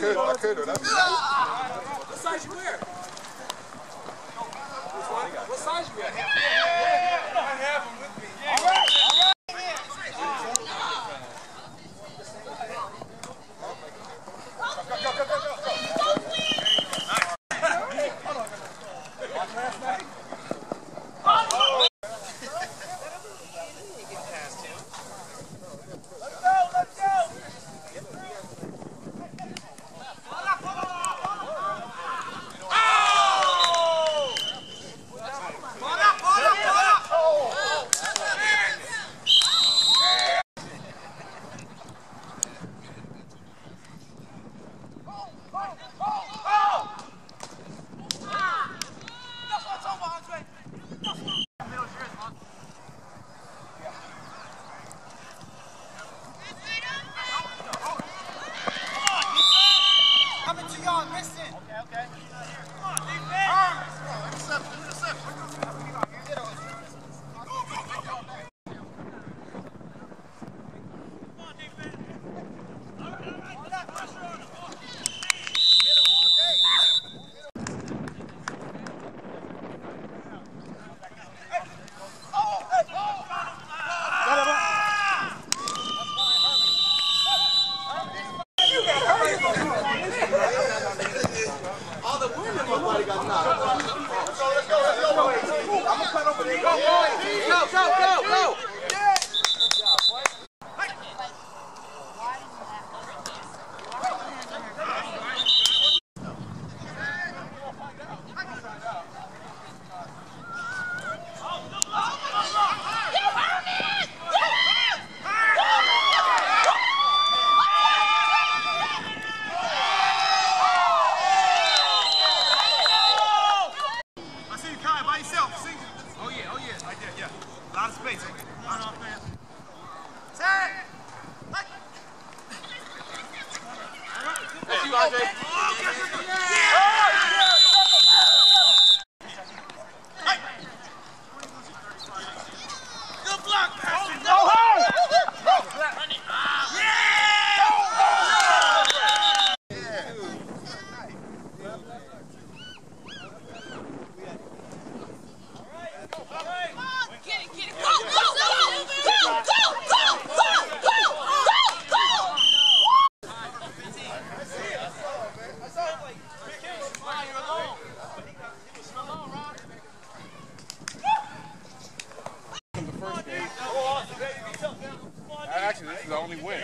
could, I could. I could. What size you wear? What size you wear? para o Cowboy! Tchau, tchau, tchau! oh okay This is the only way.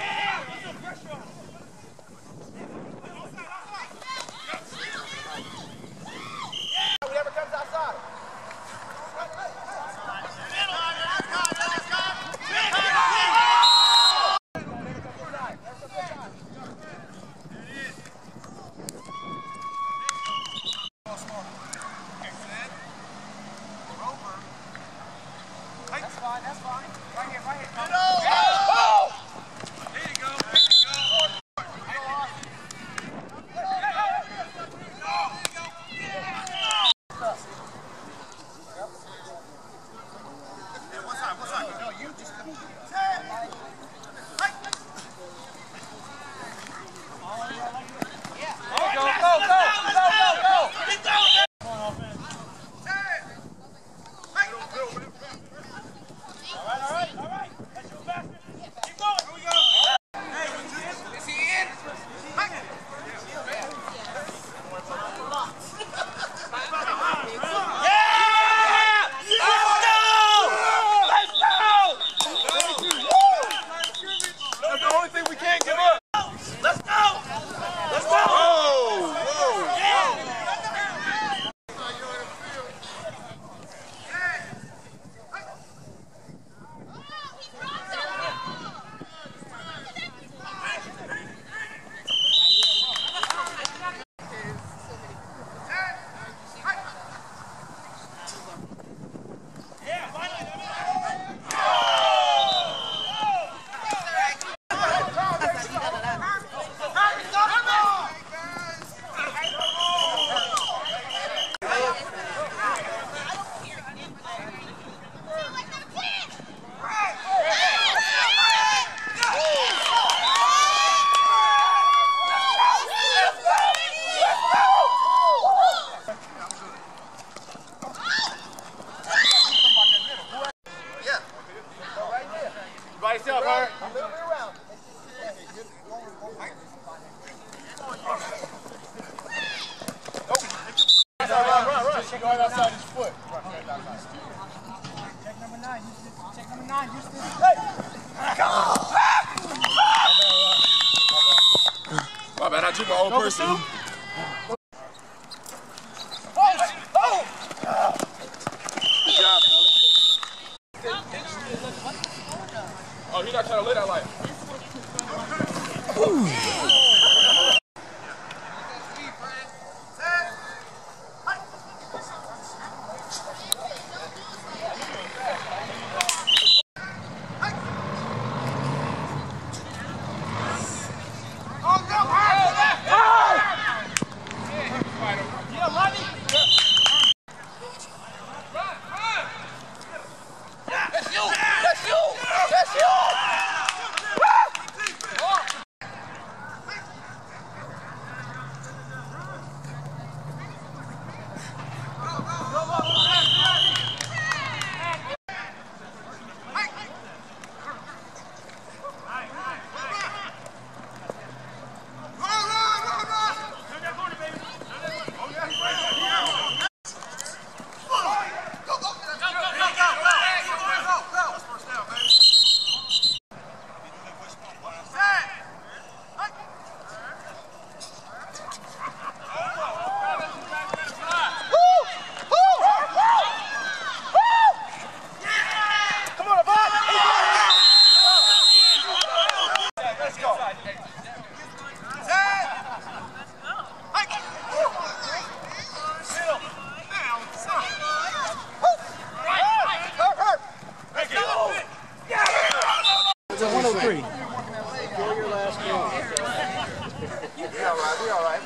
Person. Good job, fellas. Oh, he not trying to live that life. That's you! That's you! That's you! Are oh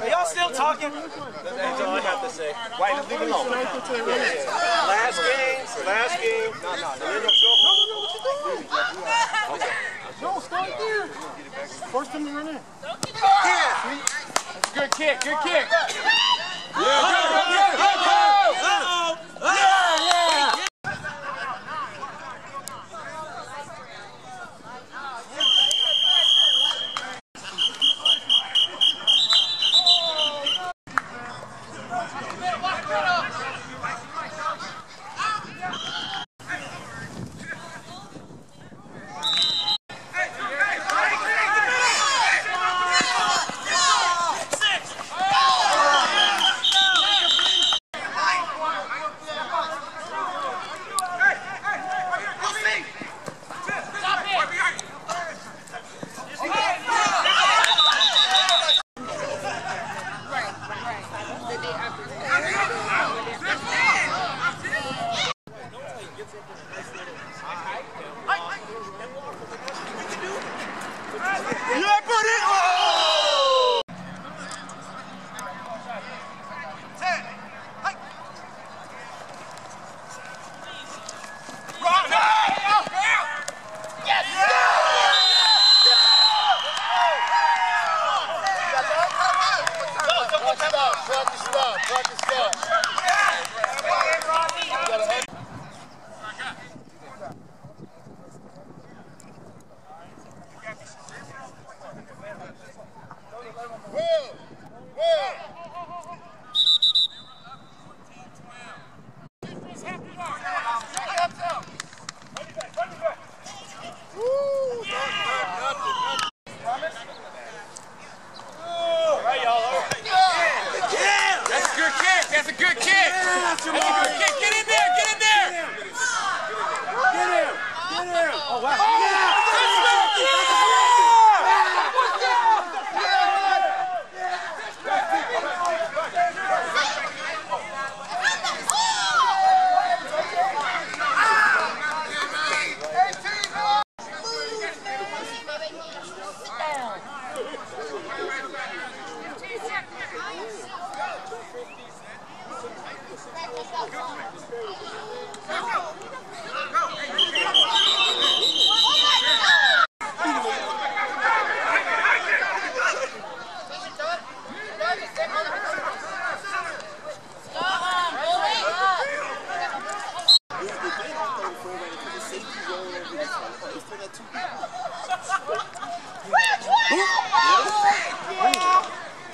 y'all still talking? That's all I have to say. Wait, just leave it alone. Last game, last game. No, no, no. No, no. What you doing? No, stop start there. First time to run in. Good kick, good kick.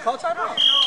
Call time out.